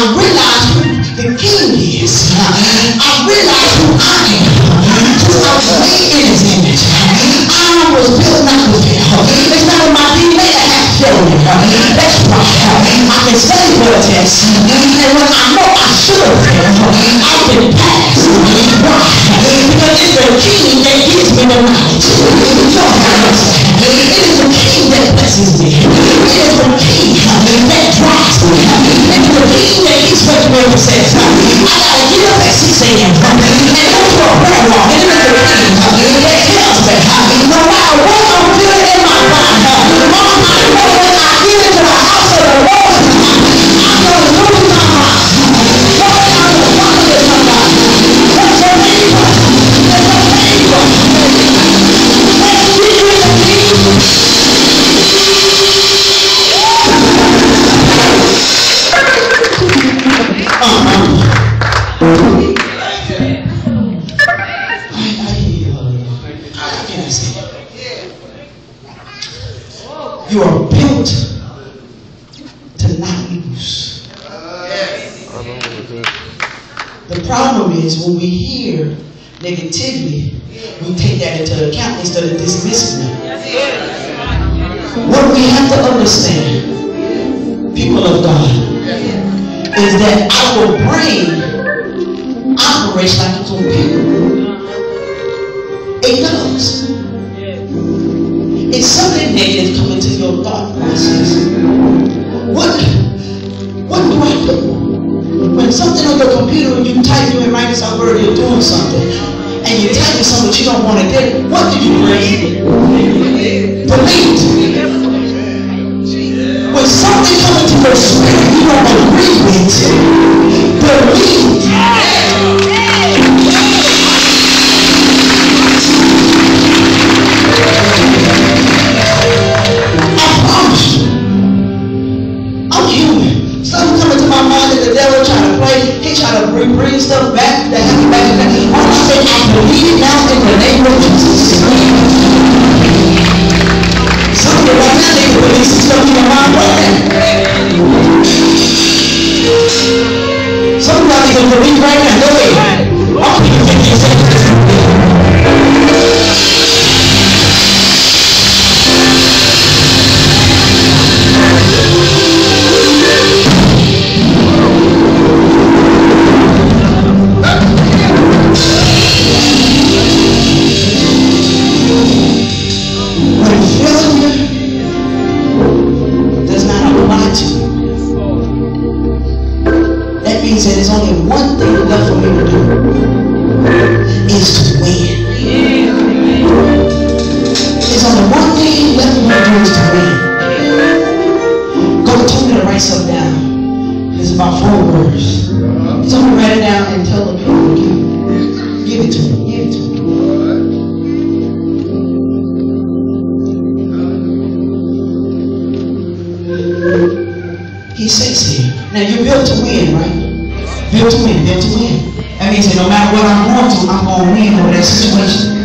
I realize who the king is. I realize who I am. Who I was made in his image. I was built not with him. It's not in my DNA that has failure. That's why I can say what it is. And when I know I should have failed, I can pass. Why? Because it's the king that gives me the knowledge. Drives me. It is the king that keeps what the You are built to not lose. The problem is when we hear negativity, we take that into account instead of dismissing it. What we have to understand, people of God, is that our brain operates like a computer. It does. It's something negative coming to your thought process. What, what do I do? When something on your computer, you type, you write this word, you're doing something, and you type typing something you don't want to get, what do you bring? Delete. When something comes into your spirit you don't To bring, stuff back that happened back in the I say, I believe now in the name of Jesus. Some of you right now to stuff in your mind right. Some of to believe right now. Ahead. Means that there's only one thing left for me to do is to win. There's only one thing left for me to do is to win. God told me to write something down. It's about four words. He told me to write it down and tell the people to give, give it to me. Give it to me. He says here. Now you're built to win, right? Built to win, built to win. That means that no matter what I'm going through, I'm going to win over that situation.